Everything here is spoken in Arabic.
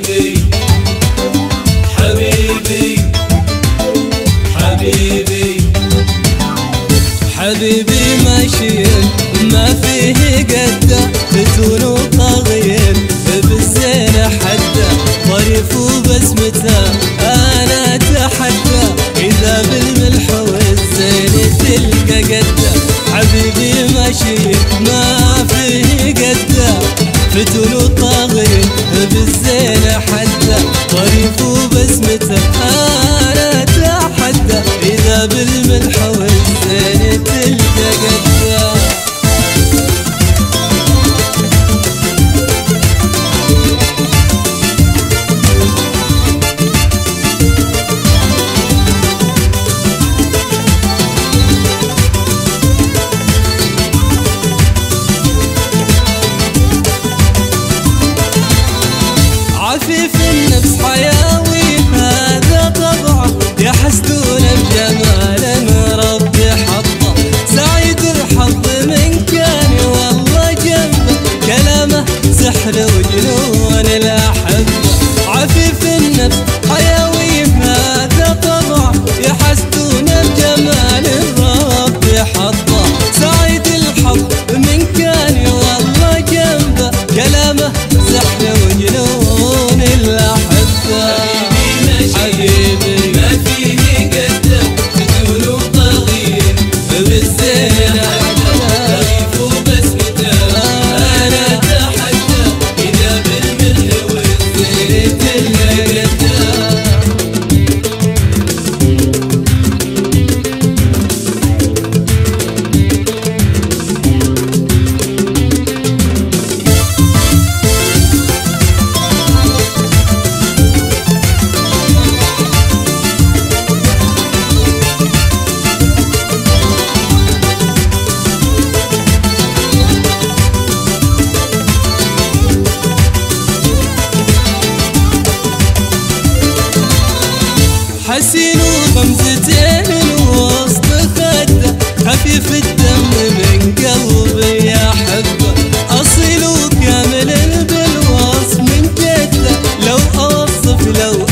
baby. بالزين حتى طريف وبسمته أنا if لو